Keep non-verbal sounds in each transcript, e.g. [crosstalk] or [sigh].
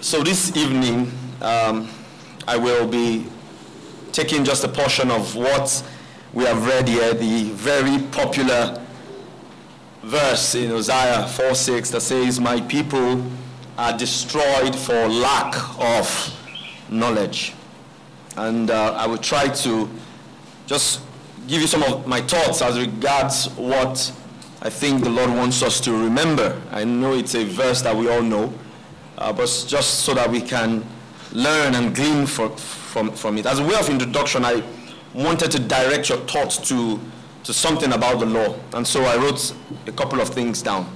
So this evening, um, I will be taking just a portion of what we have read here, the very popular verse in Hosea 4:6 that says, My people are destroyed for lack of knowledge. And uh, I will try to just give you some of my thoughts as regards what I think the Lord wants us to remember. I know it's a verse that we all know, uh, but just so that we can learn and glean for, from, from it. As a way of introduction, I wanted to direct your thoughts to, to something about the law. And so I wrote a couple of things down.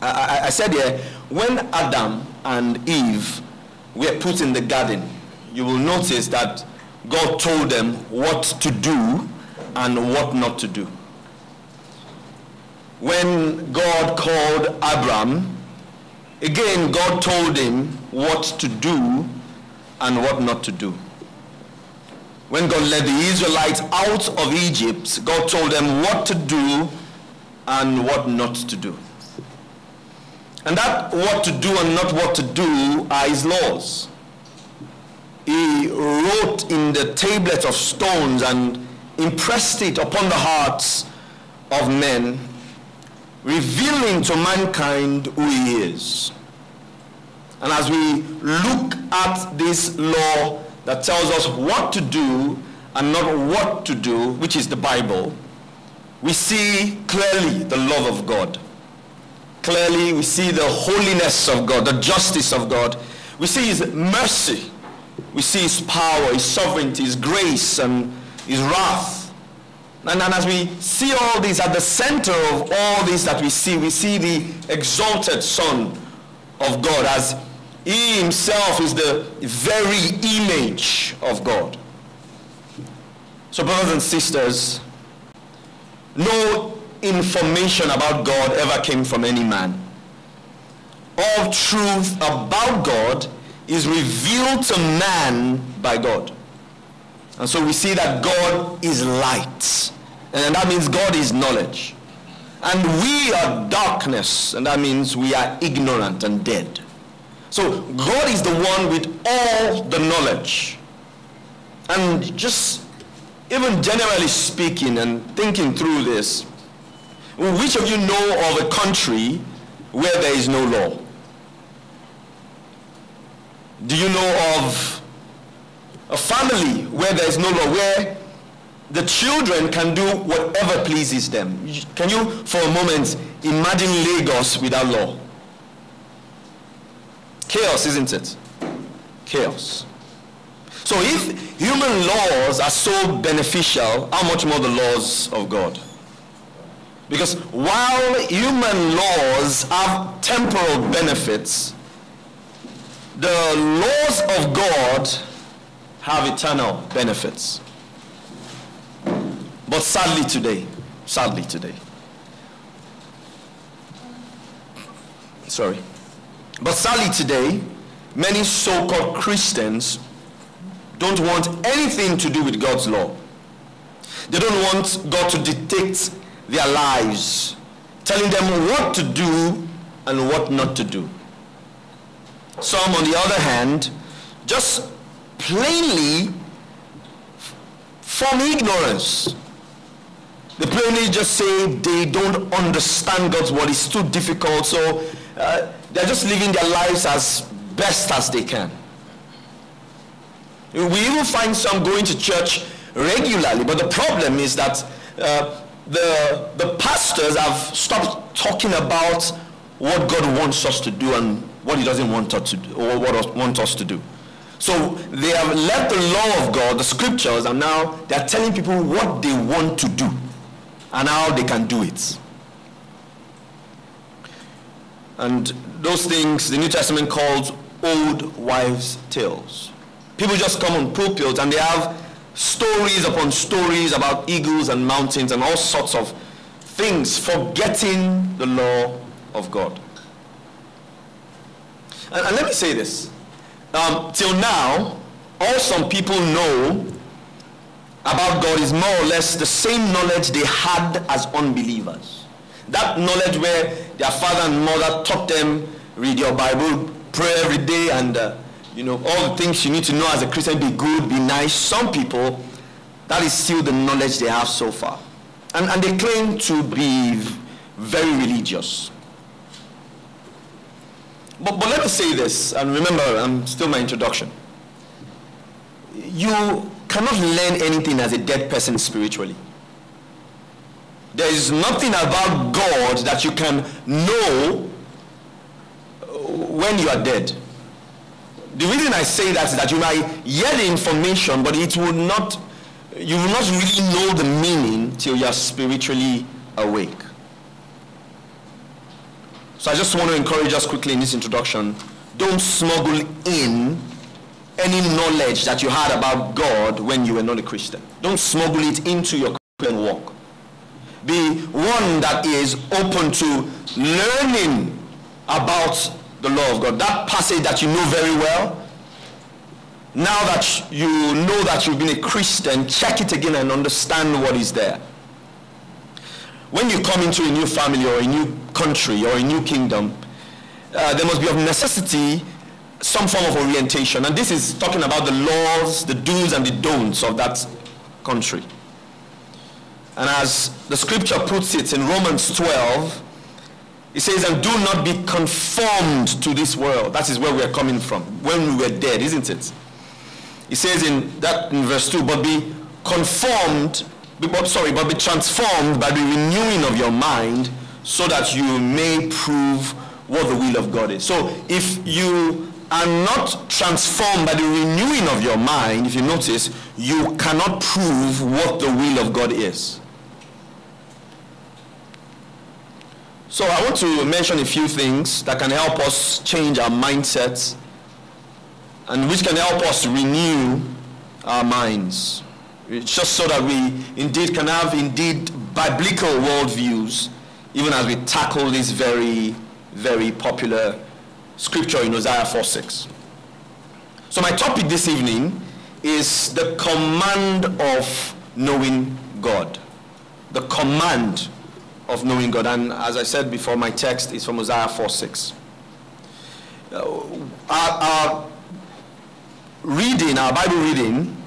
I, I, I said here, when Adam and Eve were put in the garden, you will notice that God told them what to do and what not to do. When God called Abram, again God told him what to do and what not to do. When God led the Israelites out of Egypt, God told them what to do and what not to do. And that what to do and not what to do are his laws. He wrote in the tablet of stones and impressed it upon the hearts of men, revealing to mankind who he is. And as we look at this law that tells us what to do and not what to do, which is the Bible, we see clearly the love of God. Clearly, we see the holiness of God, the justice of God. We see his mercy. We see his power, his sovereignty, his grace, and his wrath. And, and as we see all these, at the center of all these that we see, we see the exalted Son of God as he himself is the very image of God. So brothers and sisters, no information about God ever came from any man. All truth about God is revealed to man by God. And so we see that God is light. And that means God is knowledge. And we are darkness. And that means we are ignorant and dead. So God is the one with all the knowledge. And just even generally speaking and thinking through this, which of you know of a country where there is no law? Do you know of a family where there is no law, where the children can do whatever pleases them? Can you, for a moment, imagine Lagos without law? Chaos, isn't it? Chaos. So if human laws are so beneficial, how much more the laws of God? Because while human laws have temporal benefits, the laws of God have eternal benefits. But sadly today, sadly today, sorry, but sadly today, many so-called Christians don't want anything to do with God's law. They don't want God to dictate their lives, telling them what to do and what not to do. Some, on the other hand, just plainly from ignorance. They plainly just say they don't understand God's word. It's too difficult. So uh, they're just living their lives as best as they can. We even find some going to church regularly, but the problem is that uh, the, the pastors have stopped talking about what God wants us to do and what he doesn't want us to do, or what want us to do. So they have left the law of God, the scriptures, and now they're telling people what they want to do and how they can do it. And those things the New Testament calls old wives' tales. People just come on pulpits and they have stories upon stories about eagles and mountains and all sorts of things, forgetting the law of God. And, and let me say this. Um, till now, all some people know about God is more or less the same knowledge they had as unbelievers. That knowledge where their father and mother taught them, read your Bible, pray every day and, uh, you know, all the things you need to know as a Christian, be good, be nice. Some people, that is still the knowledge they have so far. And, and they claim to be very religious. But, but let me say this, and remember, I'm still my introduction. You cannot learn anything as a dead person spiritually. There is nothing about God that you can know uh, when you are dead. The reason I say that is that you might hear the information, but it will not, you will not really know the meaning till you are spiritually awake. So I just want to encourage us quickly in this introduction. Don't smuggle in any knowledge that you had about God when you were not a Christian. Don't smuggle it into your Christian walk. Be one that is open to learning about the law of God. That passage that you know very well, now that you know that you've been a Christian, check it again and understand what is there when you come into a new family or a new country or a new kingdom, uh, there must be of necessity some form of orientation. And this is talking about the laws, the do's and the don'ts of that country. And as the scripture puts it in Romans 12, it says, and do not be conformed to this world. That is where we are coming from, when we were dead, isn't it? It says in that in verse 2, but be conformed but, sorry, but be transformed by the renewing of your mind so that you may prove what the will of God is. So if you are not transformed by the renewing of your mind, if you notice, you cannot prove what the will of God is. So I want to mention a few things that can help us change our mindsets and which can help us renew our minds. It's just so that we indeed can have indeed biblical worldviews, even as we tackle this very, very popular scripture in Hosea 4.6. So my topic this evening is the command of knowing God. The command of knowing God. And as I said before, my text is from Hosea 4.6. Uh, our, our reading, our Bible reading,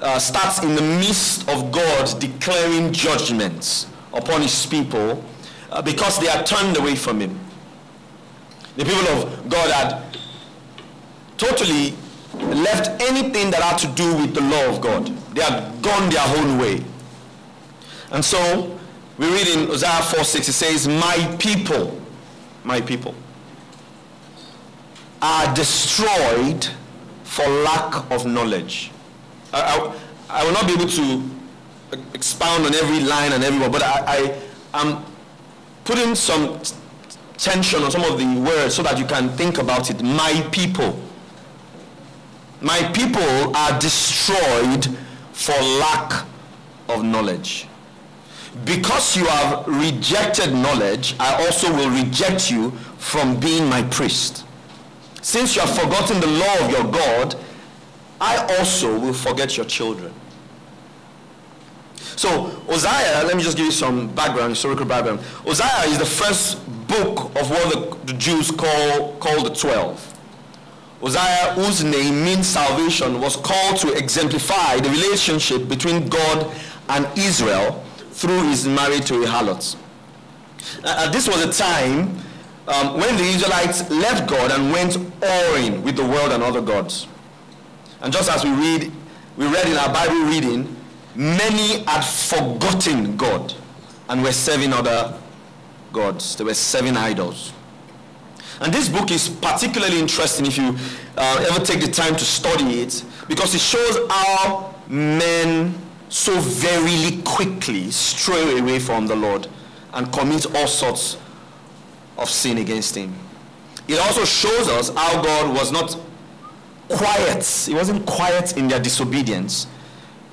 uh, starts in the midst of God declaring judgments upon his people uh, because they are turned away from him. The people of God had totally left anything that had to do with the law of God. They had gone their own way. And so we read in Isaiah 4 6, it says, My people, my people are destroyed for lack of knowledge. I, I, will not be able to expound on every line and every word, but I, I am putting some tension on some of the words so that you can think about it. My people. My people are destroyed for lack of knowledge. Because you have rejected knowledge, I also will reject you from being my priest. Since you have forgotten the law of your God I also will forget your children. So Hosea, let me just give you some background, historical background. Hosea is the first book of what the, the Jews call, call the Twelve. Hosea, whose name means salvation, was called to exemplify the relationship between God and Israel through his marriage to a harlot. Uh, this was a time um, when the Israelites left God and went warring with the world and other gods. And just as we read, we read in our Bible reading, many had forgotten God and were serving other gods. They were serving idols. And this book is particularly interesting if you uh, ever take the time to study it because it shows how men so very quickly stray away from the Lord and commit all sorts of sin against him. It also shows us how God was not quiet. He wasn't quiet in their disobedience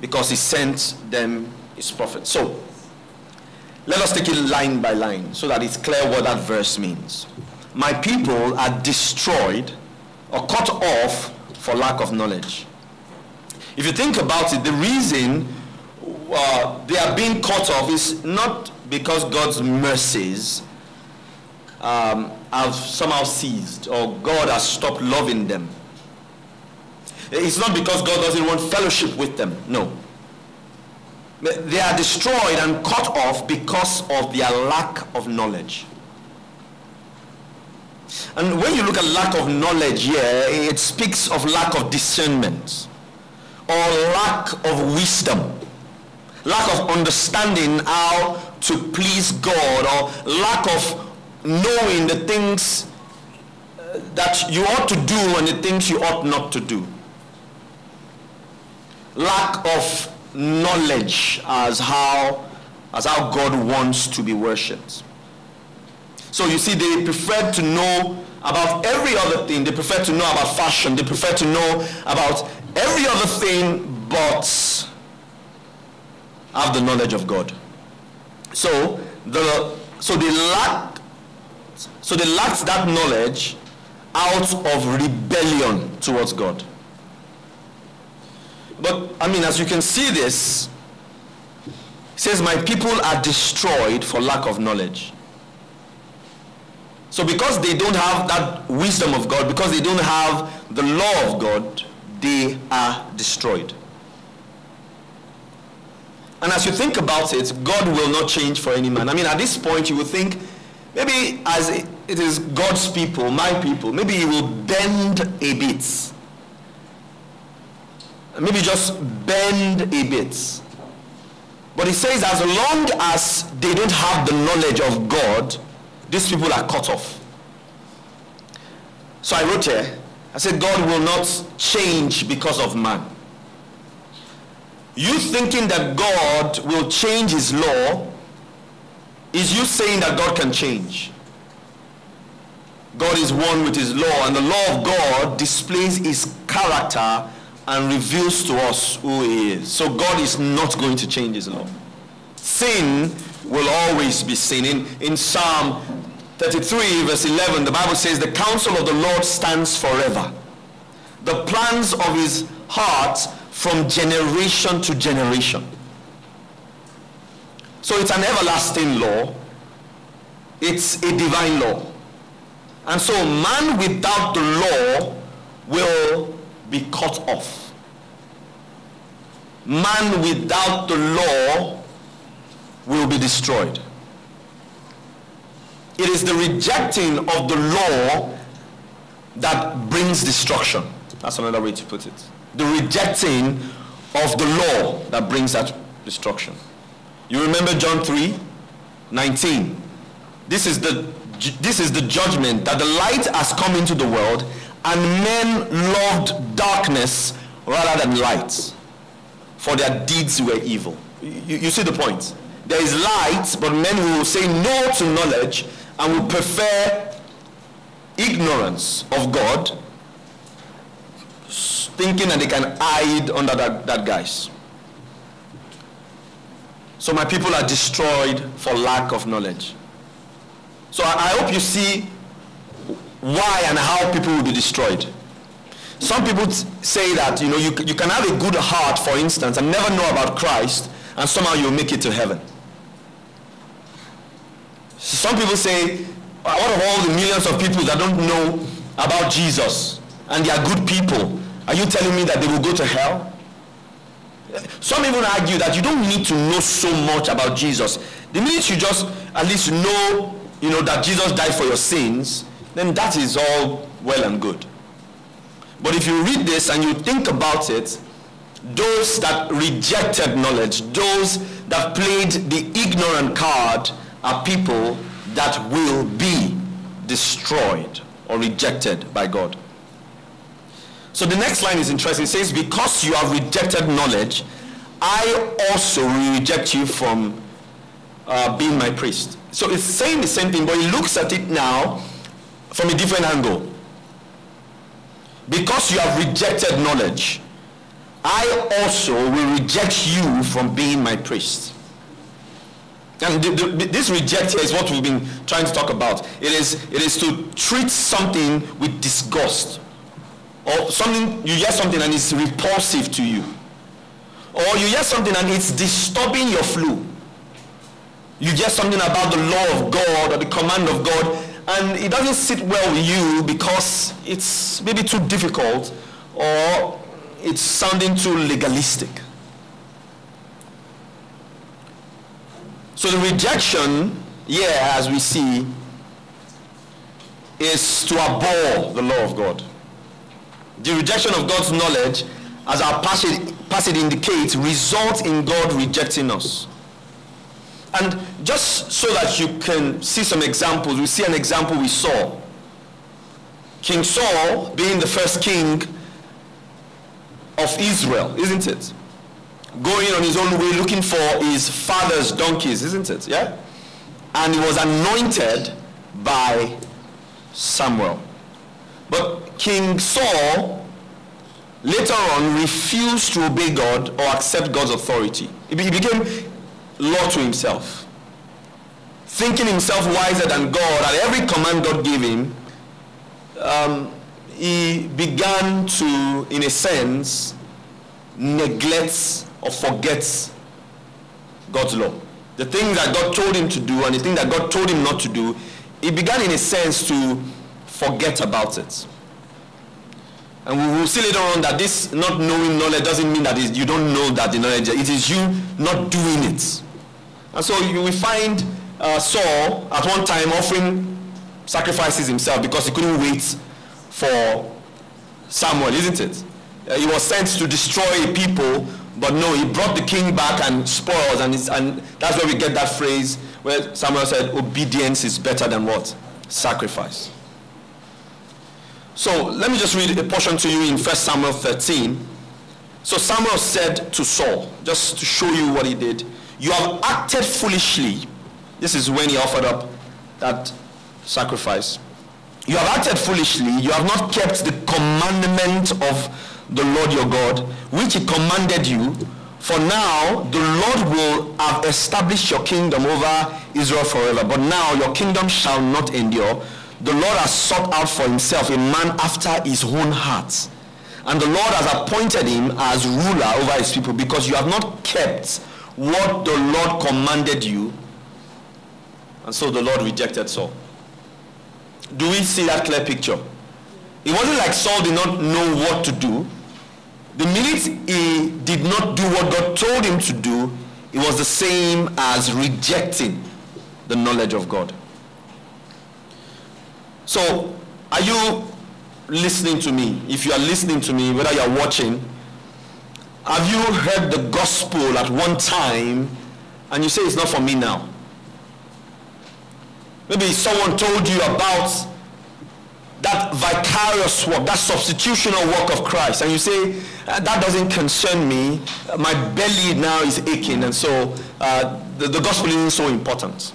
because he sent them his prophet. So, let us take it line by line so that it's clear what that verse means. My people are destroyed or cut off for lack of knowledge. If you think about it, the reason uh, they are being cut off is not because God's mercies um, have somehow ceased or God has stopped loving them. It's not because God doesn't want fellowship with them. No. They are destroyed and cut off because of their lack of knowledge. And when you look at lack of knowledge here, it speaks of lack of discernment or lack of wisdom, lack of understanding how to please God or lack of knowing the things uh, that you ought to do and the things you ought not to do. Lack of knowledge as how, as how God wants to be worshipped. So you see, they prefer to know about every other thing. They prefer to know about fashion. They prefer to know about every other thing but have the knowledge of God. So the so they lack so they lacked that knowledge out of rebellion towards God. But I mean, as you can see this, says, My people are destroyed for lack of knowledge. So because they don't have that wisdom of God, because they don't have the law of God, they are destroyed. And as you think about it, God will not change for any man. I mean, at this point, you would think, maybe as it is God's people, my people, maybe he will bend a bit maybe just bend a bit. But he says as long as they don't have the knowledge of God, these people are cut off. So I wrote here, I said God will not change because of man. You thinking that God will change his law is you saying that God can change. God is one with his law and the law of God displays his character and reveals to us who he is. So God is not going to change his law. Sin will always be sin. In, in Psalm 33 verse 11, the Bible says, the counsel of the Lord stands forever. The plans of his heart from generation to generation. So it's an everlasting law. It's a divine law. And so man without the law will be cut off. Man without the law will be destroyed. It is the rejecting of the law that brings destruction. That's another way to put it. The rejecting of the law that brings that destruction. You remember John 3, 19. This is the this is the judgment that the light has come into the world and men loved darkness rather than light, for their deeds were evil. You, you see the point? There is light, but men will say no to knowledge and will prefer ignorance of God, thinking that they can hide under that, that guise. So my people are destroyed for lack of knowledge. So I, I hope you see why and how people will be destroyed. Some people say that, you know, you, you can have a good heart, for instance, and never know about Christ, and somehow you'll make it to heaven. Some people say, uh, out of all the millions of people that don't know about Jesus, and they are good people, are you telling me that they will go to hell? Some even argue that you don't need to know so much about Jesus. The minute you just at least know, you know, that Jesus died for your sins, then that is all well and good. But if you read this and you think about it, those that rejected knowledge, those that played the ignorant card are people that will be destroyed or rejected by God. So the next line is interesting. It says, because you have rejected knowledge, I also reject you from uh, being my priest. So it's saying the same thing, but he looks at it now from a different angle. Because you have rejected knowledge, I also will reject you from being my priest. And the, the, this reject here is what we've been trying to talk about. It is, it is to treat something with disgust. Or something, you hear something and it's repulsive to you. Or you hear something and it's disturbing your flow. You hear something about the law of God or the command of God and it doesn't sit well with you because it's maybe too difficult or it's sounding too legalistic. So the rejection, yeah, as we see, is to abhor the law of God. The rejection of God's knowledge, as our passage, passage indicates, results in God rejecting us. And just so that you can see some examples, we see an example we saw. King Saul being the first king of Israel, isn't it? Going on his own way looking for his father's donkeys, isn't it? Yeah? And he was anointed by Samuel. But King Saul later on refused to obey God or accept God's authority. He became law to himself. Thinking himself wiser than God, at every command God gave him, um, he began to, in a sense, neglect or forget God's law. The things that God told him to do and the things that God told him not to do, he began in a sense to forget about it. And we will see later on that this not knowing knowledge doesn't mean that you don't know that the knowledge, it is you not doing it. And so you will find uh, Saul at one time offering sacrifices himself because he couldn't wait for Samuel, isn't it? Uh, he was sent to destroy people, but no, he brought the king back and spoils, and, and that's where we get that phrase where Samuel said, obedience is better than what? Sacrifice. So let me just read a portion to you in 1 Samuel 13. So Samuel said to Saul, just to show you what he did, you have acted foolishly. This is when he offered up that sacrifice. You have acted foolishly. You have not kept the commandment of the Lord your God, which he commanded you. For now, the Lord will have established your kingdom over Israel forever. But now your kingdom shall not endure. The Lord has sought out for himself a man after his own heart. And the Lord has appointed him as ruler over his people because you have not kept what the Lord commanded you. And so the Lord rejected Saul. Do we see that clear picture? It wasn't like Saul did not know what to do. The minute he did not do what God told him to do, it was the same as rejecting the knowledge of God. So, are you listening to me? If you are listening to me, whether you are watching, have you heard the gospel at one time and you say it's not for me now? Maybe someone told you about that vicarious work, that substitutional work of Christ, and you say, uh, that doesn't concern me. My belly now is aching, and so uh, the, the gospel isn't so important.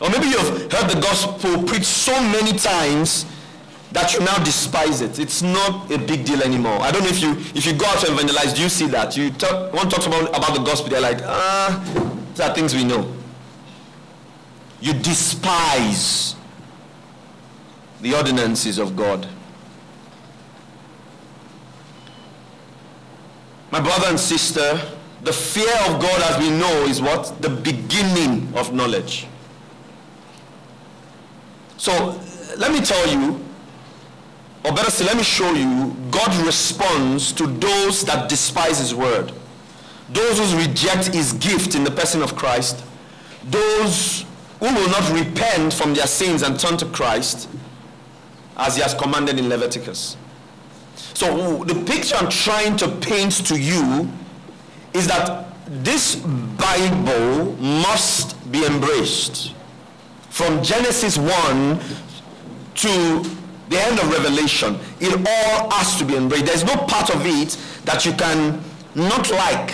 Or maybe you've heard the gospel preached so many times that you now despise it. It's not a big deal anymore. I don't know if you if you go out to evangelize, do you see that? You talk, one talks about, about the gospel, they're like, ah, these are things we know. You despise the ordinances of God. My brother and sister, the fear of God as we know is what? The beginning of knowledge. So let me tell you, or better still, let me show you, God responds to those that despise his word. Those who reject his gift in the person of Christ. Those who will not repent from their sins and turn to Christ as he has commanded in Leviticus. So the picture I'm trying to paint to you is that this Bible must be embraced. From Genesis 1 to the end of Revelation, it all has to be embraced. There's no part of it that you can not like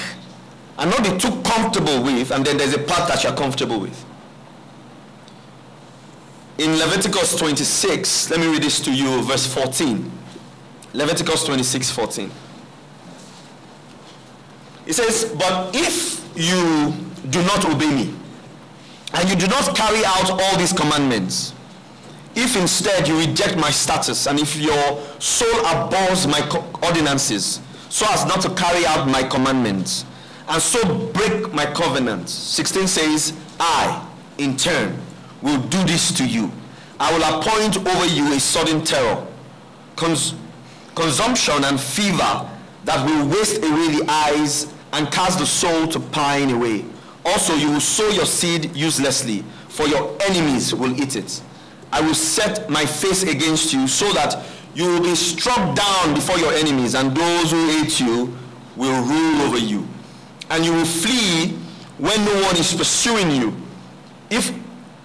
and not be too comfortable with, and then there's a part that you're comfortable with. In Leviticus 26, let me read this to you, verse 14. Leviticus 26, 14. It says, But if you do not obey me, and you do not carry out all these commandments, if instead you reject my status and if your soul abhors my ordinances so as not to carry out my commandments and so break my covenant 16 says i in turn will do this to you. I will appoint over you a sudden terror, cons- consumption and fever that will waste away the eyes and cast the soul to pine away. Also, you will sow your seed uselessly, for your enemies will eat it. I will set my face against you so that you will be struck down before your enemies, and those who hate you will rule over you. And you will flee when no one is pursuing you. If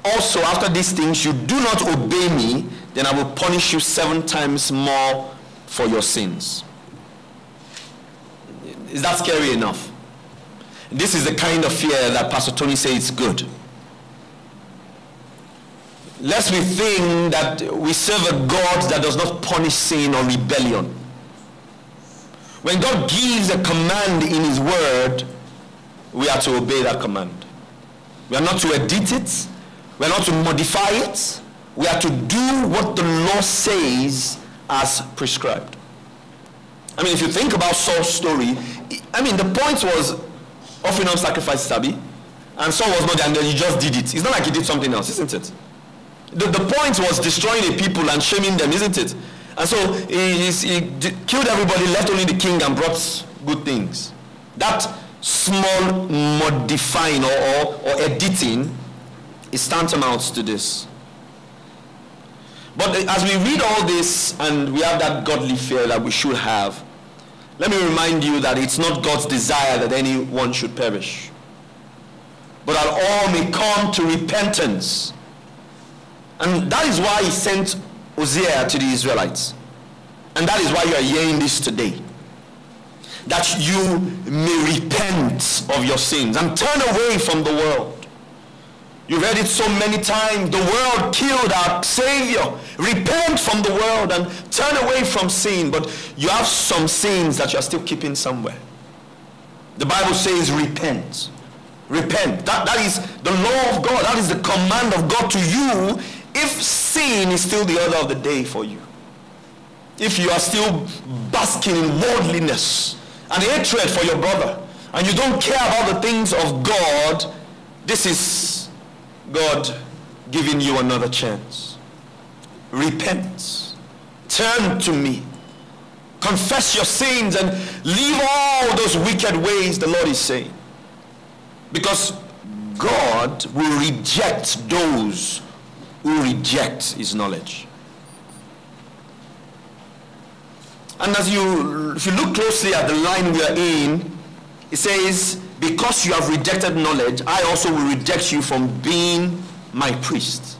also after these things you do not obey me, then I will punish you seven times more for your sins. Is that scary enough? This is the kind of fear that Pastor Tony says is good. Lest we think that we serve a God that does not punish sin or rebellion. When God gives a command in his word, we are to obey that command. We are not to edit it. We are not to modify it. We are to do what the law says as prescribed. I mean, if you think about Saul's story, I mean, the point was offering up sacrifices, Sabi, and Saul was not there, and he just did it. It's not like he did something else, isn't it? The, the point was destroying the people and shaming them, isn't it? And so he, he killed everybody, left only the king and brought good things. That small modifying or, or, or editing is tantamount to this. But as we read all this and we have that godly fear that we should have, let me remind you that it's not God's desire that anyone should perish, but that all may come to repentance. And that is why he sent Hosea to the Israelites. And that is why you are hearing this today. That you may repent of your sins and turn away from the world. You've heard it so many times. The world killed our Savior. Repent from the world and turn away from sin. But you have some sins that you're still keeping somewhere. The Bible says repent. Repent. That, that is the law of God. That is the command of God to you if sin is still the order of the day for you. If you are still basking in worldliness and hatred for your brother and you don't care about the things of God, this is God giving you another chance. Repent. Turn to me. Confess your sins and leave all those wicked ways, the Lord is saying. Because God will reject those who reject his knowledge. And as you, if you look closely at the line we are in, it says, because you have rejected knowledge, I also will reject you from being my priest.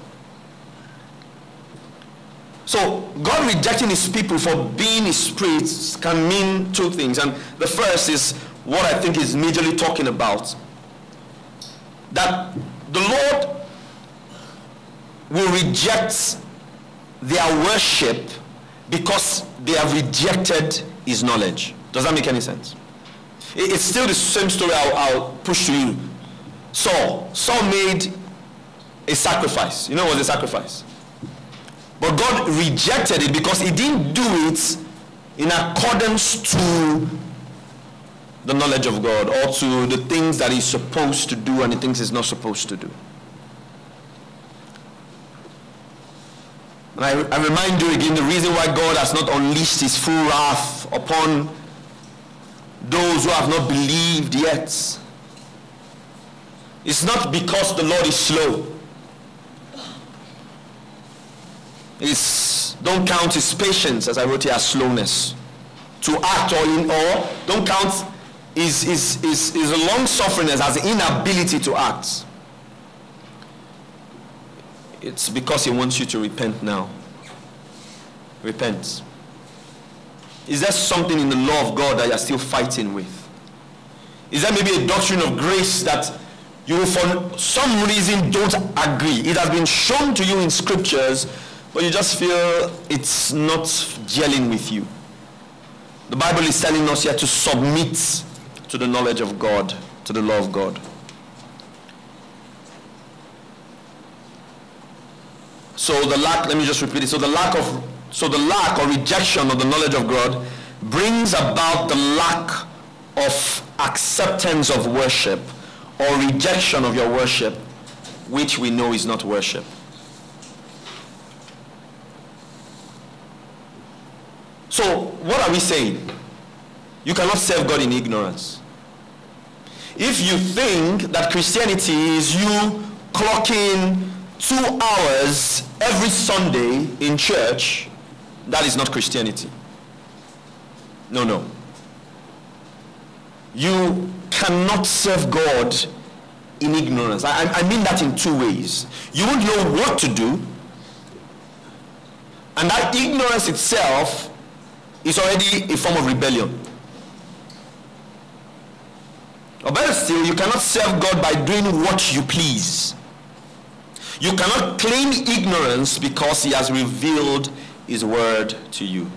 So God rejecting his people for being his priests can mean two things. And the first is what I think is majorly talking about. That the Lord will reject their worship because they have rejected his knowledge. Does that make any sense? It's still the same story I'll, I'll push to you. Saul. Saul made a sacrifice. You know what was a sacrifice? But God rejected it because he didn't do it in accordance to the knowledge of God or to the things that he's supposed to do and the things he's not supposed to do. And I, I remind you again the reason why God has not unleashed his full wrath upon those who have not believed yet. It's not because the Lord is slow. It's, don't count his patience, as I wrote here, as slowness. To act or, in, or don't count his, his, his, his long sufferingness as inability to act. It's because he wants you to repent now. Repent. Is there something in the law of God that you're still fighting with? Is there maybe a doctrine of grace that you for some reason don't agree? It has been shown to you in scriptures, but you just feel it's not gelling with you. The Bible is telling us here to submit to the knowledge of God, to the law of God. So the lack, let me just repeat it. So the lack of so the lack or rejection of the knowledge of God brings about the lack of acceptance of worship or rejection of your worship which we know is not worship. So, what are we saying? You cannot serve God in ignorance. If you think that Christianity is you clocking two hours every Sunday in church, that is not Christianity. No, no. You cannot serve God in ignorance. I, I mean that in two ways. You won't know what to do, and that ignorance itself is already a form of rebellion. Or better still, you cannot serve God by doing what you please. You cannot claim ignorance because he has revealed his word to you.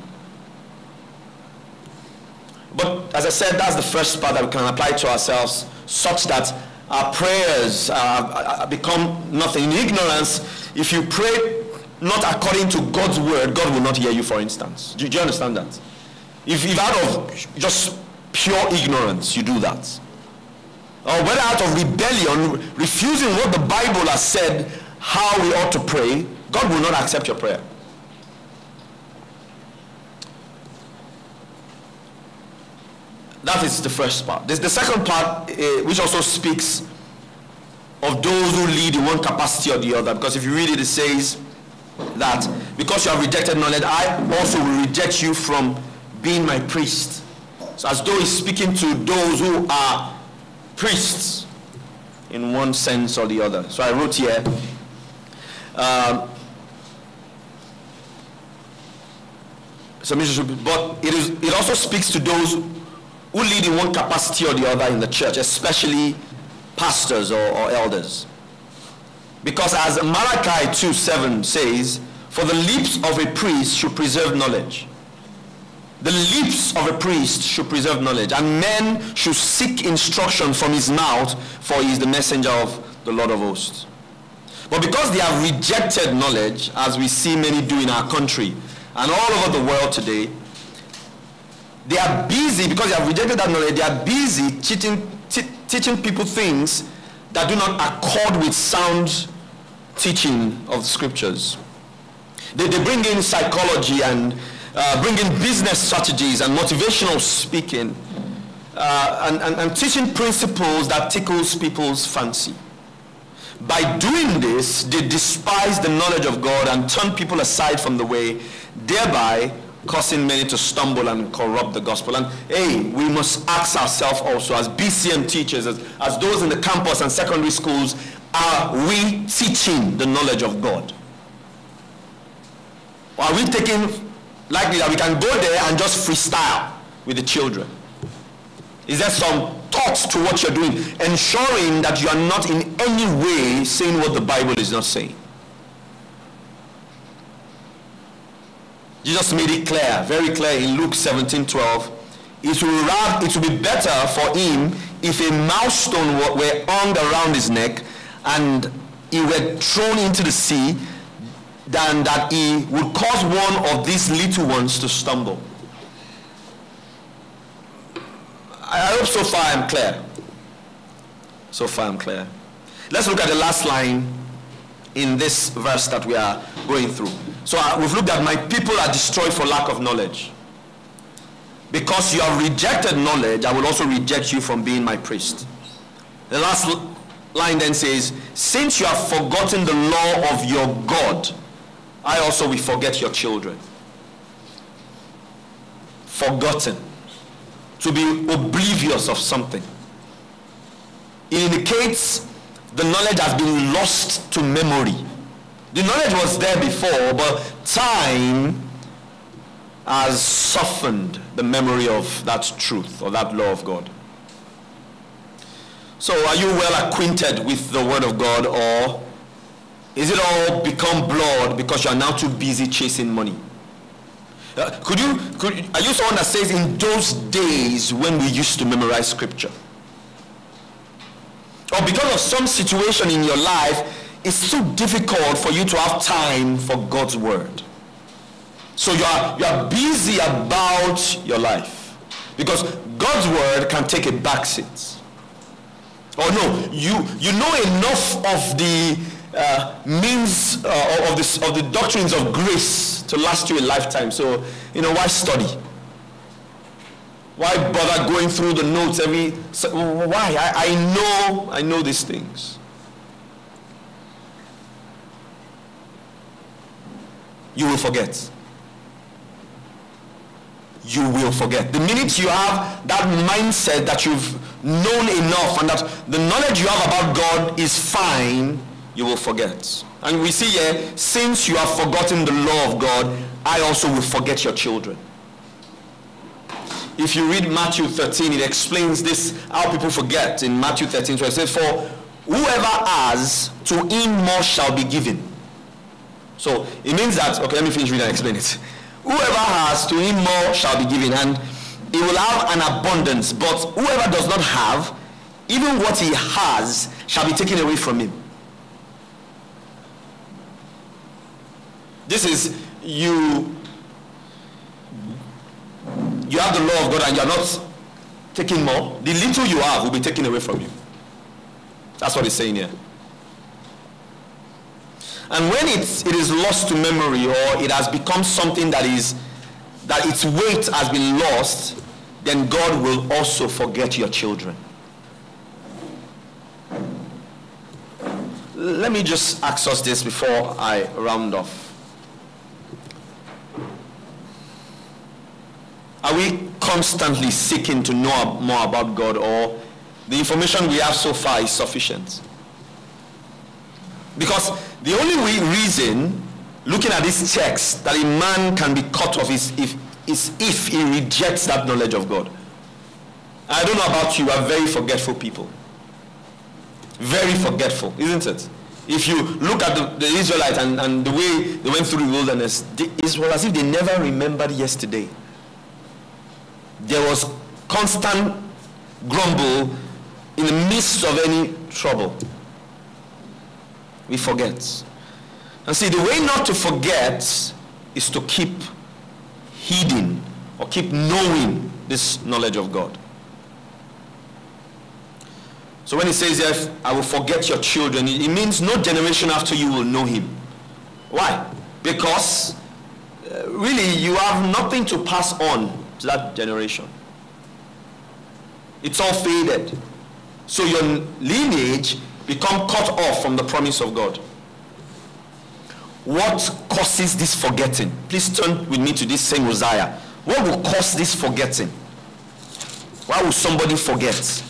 But as I said, that's the first part that we can apply to ourselves such that our prayers uh, become nothing. In ignorance, if you pray not according to God's word, God will not hear you, for instance. Do, do you understand that? If, if out of just pure ignorance you do that, or whether out of rebellion, refusing what the Bible has said, how we ought to pray, God will not accept your prayer. That is the first part. This, the second part, uh, which also speaks of those who lead in one capacity or the other. Because if you read it, it says that because you have rejected knowledge, I also will reject you from being my priest. So as though he's speaking to those who are priests in one sense or the other. So I wrote here, um, but it, is, it also speaks to those who lead in one capacity or the other in the church, especially pastors or, or elders. Because as Malachi 2 7 says, for the lips of a priest should preserve knowledge. The lips of a priest should preserve knowledge, and men should seek instruction from his mouth, for he is the messenger of the Lord of hosts. But because they have rejected knowledge, as we see many do in our country and all over the world today, they are busy, because they have rejected that knowledge, they are busy teaching, teaching people things that do not accord with sound teaching of the scriptures. They, they bring in psychology and uh, bring in business strategies and motivational speaking uh, and, and, and teaching principles that tickles people's fancy. By doing this, they despise the knowledge of God and turn people aside from the way, thereby causing many to stumble and corrupt the gospel. And hey, we must ask ourselves also as BCM teachers, as, as those in the campus and secondary schools, are we teaching the knowledge of God? Or are we taking likely that we can go there and just freestyle with the children? Is there some thought to what you're doing, ensuring that you are not in any way saying what the Bible is not saying? Jesus made it clear, very clear in Luke 17, 12. It will, rather, it will be better for him if a milestone were hung around his neck and he were thrown into the sea than that he would cause one of these little ones to stumble. I hope so far I'm clear. So far I'm clear. Let's look at the last line in this verse that we are going through. So uh, we've looked at my people are destroyed for lack of knowledge. Because you have rejected knowledge, I will also reject you from being my priest. The last line then says, since you have forgotten the law of your God, I also will forget your children. Forgotten. To be oblivious of something. It indicates the knowledge has been lost to memory. The knowledge was there before, but time has softened the memory of that truth or that law of God. So are you well acquainted with the word of God or is it all become blood because you are now too busy chasing money? Uh, could you, could, are you someone that says in those days when we used to memorize scripture? Or because of some situation in your life, it's so difficult for you to have time for God's word. So you are, you are busy about your life. Because God's word can take a backseat. Or no, you, you know enough of the uh, means uh, of, the, of the doctrines of grace to last you a lifetime. So, you know, why study? Why bother going through the notes every... Why? I, I know, I know these things. You will forget. You will forget. The minute you have that mindset that you've known enough and that the knowledge you have about God is fine, you will forget. And we see here, since you have forgotten the law of God, I also will forget your children. If you read Matthew 13, it explains this, how people forget in Matthew 13, so it says, For whoever has, to him more shall be given. So it means that, okay, let me finish reading and explain it. Whoever has, to him more shall be given, and he will have an abundance. But whoever does not have, even what he has shall be taken away from him. This is you you have the law of God and you're not taking more. The little you have will be taken away from you. That's what he's saying here. And when it's, it is lost to memory or it has become something that is that its weight has been lost, then God will also forget your children. Let me just ask us this before I round off. Are we constantly seeking to know more about God or the information we have so far is sufficient? Because the only reason, looking at this text, that a man can be cut off is if, is if he rejects that knowledge of God. I don't know about you, are very forgetful people. Very forgetful, isn't it? If you look at the, the Israelites and, and the way they went through the wilderness, it's was as if they never remembered yesterday there was constant grumble in the midst of any trouble. We forget. And see, the way not to forget is to keep heeding or keep knowing this knowledge of God. So when he says, yes, I will forget your children, it means no generation after you will know him. Why? Because uh, really you have nothing to pass on to that generation. It's all faded. So your lineage become cut off from the promise of God. What causes this forgetting? Please turn with me to this same Hosea. What will cause this forgetting? Why will somebody forget?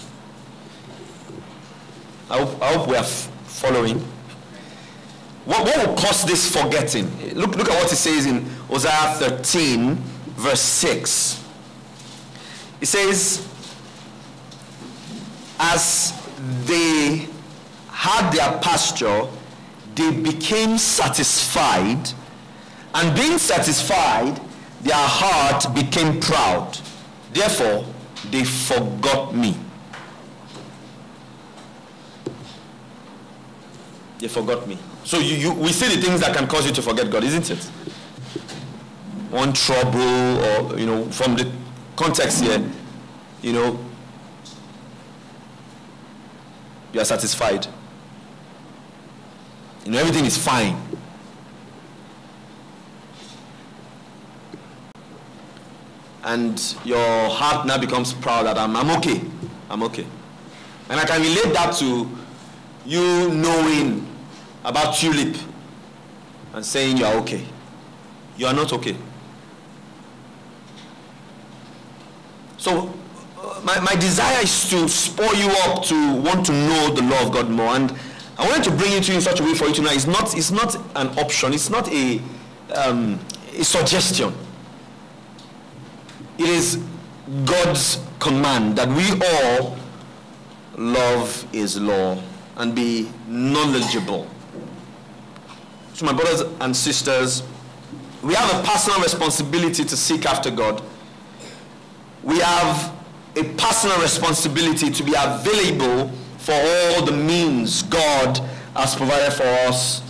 I hope, I hope we are following. What, what will cause this forgetting? Look, look at what it says in Hosea 13, verse 6. It says, as they had their pasture, they became satisfied, and being satisfied, their heart became proud. Therefore, they forgot me. They forgot me. So you, you, we see the things that can cause you to forget God, isn't it? One trouble, or you know, from the context here, you know, you are satisfied. You know, everything is fine. And your heart now becomes proud that I'm, I'm okay. I'm okay. And I can relate that to you knowing about tulip and saying you are okay. You are not okay. So my, my desire is to spur you up to want to know the law of God more. And I wanted to bring it to you in such a way for you to know it's not, it's not an option, it's not a, um, a suggestion. It is God's command that we all love his law and be knowledgeable. So my brothers and sisters, we have a personal responsibility to seek after God. We have a personal responsibility to be available for all the means God has provided for us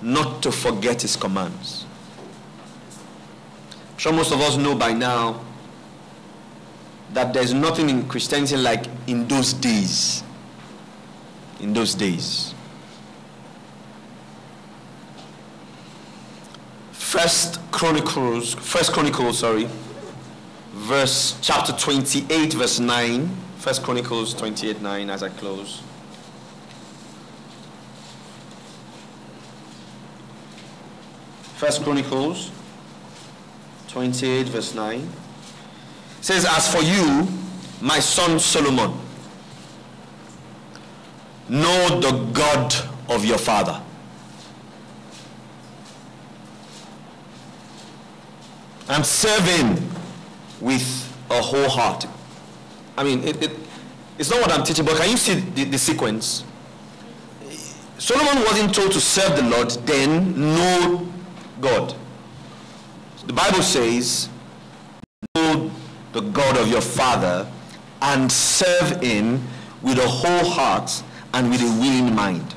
not to forget his commands. I'm sure most of us know by now that there's nothing in Christianity like in those days. in those days. First Chronicles, First Chronicles, sorry, verse chapter 28, verse 9. First Chronicles 28, 9 as I close. First Chronicles 28, verse 9 says, As for you, my son Solomon, know the God of your father. Serve him with a whole heart. I mean, it, it, it's not what I'm teaching, but can you see the, the sequence? Solomon wasn't told to serve the Lord, then know God. The Bible says, know the God of your father and serve him with a whole heart and with a willing mind.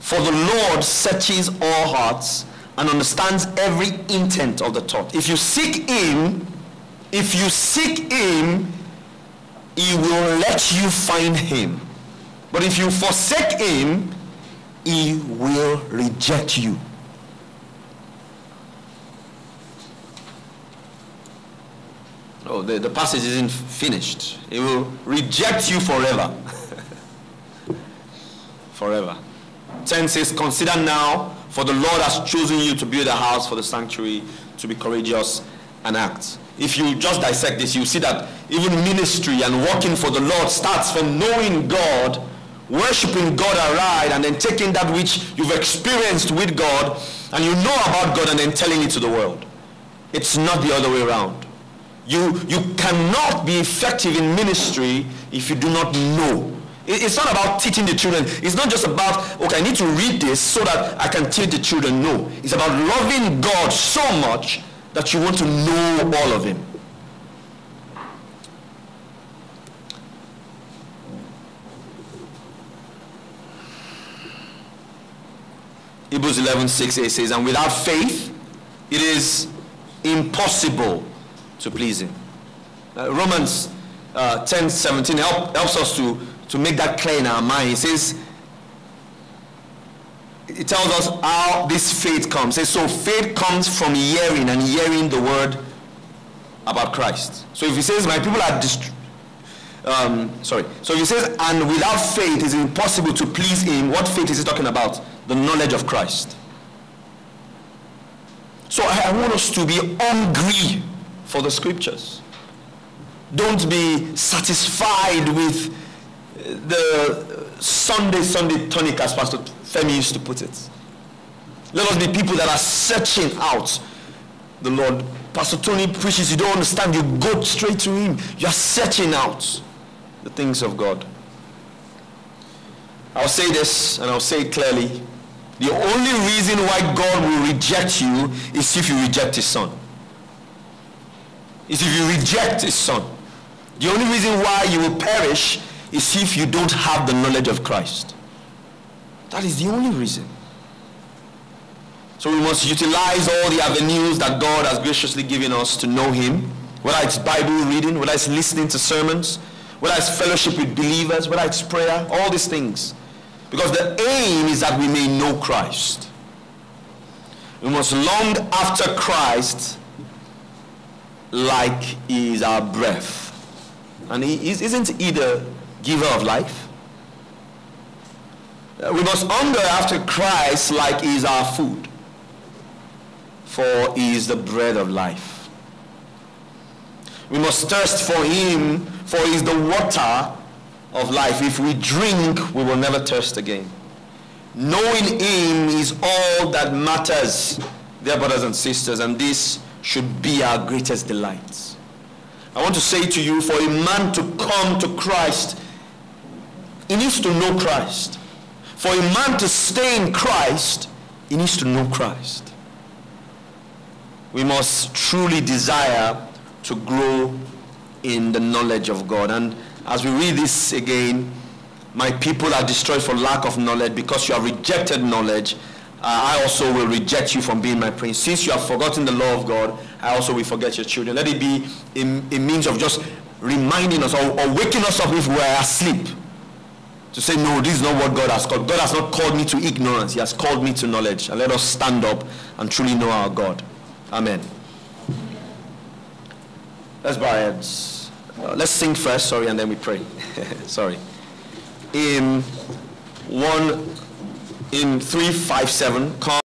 For the Lord searches all hearts and understands every intent of the thought. If you seek him, if you seek him, he will let you find him. But if you forsake him, he will reject you. Oh, the, the passage isn't finished. He will reject you forever. [laughs] forever. 10 says, Consider now, for the Lord has chosen you to build a house for the sanctuary, to be courageous and act. If you just dissect this, you see that even ministry and working for the Lord starts from knowing God, worshiping God aright, and then taking that which you've experienced with God and you know about God and then telling it to the world. It's not the other way around. You, you cannot be effective in ministry if you do not know. It's not about teaching the children. It's not just about, okay, I need to read this so that I can teach the children. No. It's about loving God so much that you want to know all of him. Hebrews 11, 6 8 says, And without faith, it is impossible to please him. Uh, Romans uh, 10, 17 help, helps us to, to make that clear in our mind. It says, it tells us how this faith comes. So faith comes from hearing and hearing the word about Christ. So if he says, my people are um, sorry. So he says, and without faith it is impossible to please him, what faith is he talking about? The knowledge of Christ. So I want us to be hungry for the scriptures. Don't be satisfied with the Sunday, Sunday tonic, as Pastor Femi used to put it. Let us be people that are searching out the Lord. Pastor Tony preaches, you don't understand, you go straight to him. You are searching out the things of God. I'll say this, and I'll say it clearly. The only reason why God will reject you is if you reject his son is if you reject his son. The only reason why you will perish is if you don't have the knowledge of Christ. That is the only reason. So we must utilize all the avenues that God has graciously given us to know him, whether it's Bible reading, whether it's listening to sermons, whether it's fellowship with believers, whether it's prayer, all these things. Because the aim is that we may know Christ. We must long after Christ like is our breath. And he isn't he the giver of life? We must hunger after Christ like he is our food. For he is the bread of life. We must thirst for him, for he is the water of life. If we drink, we will never thirst again. Knowing him is all that matters, dear brothers and sisters, and this should be our greatest delight. I want to say to you, for a man to come to Christ, he needs to know Christ. For a man to stay in Christ, he needs to know Christ. We must truly desire to grow in the knowledge of God. And as we read this again, my people are destroyed for lack of knowledge because you have rejected knowledge uh, I also will reject you from being my prince. Since you have forgotten the law of God, I also will forget your children. Let it be a, a means of just reminding us or, or waking us up if we are asleep. To say, no, this is not what God has called. God has not called me to ignorance. He has called me to knowledge. And let us stand up and truly know our God. Amen. Let's bow our heads. Uh, let's sing first, sorry, and then we pray. [laughs] sorry. In one, in 357,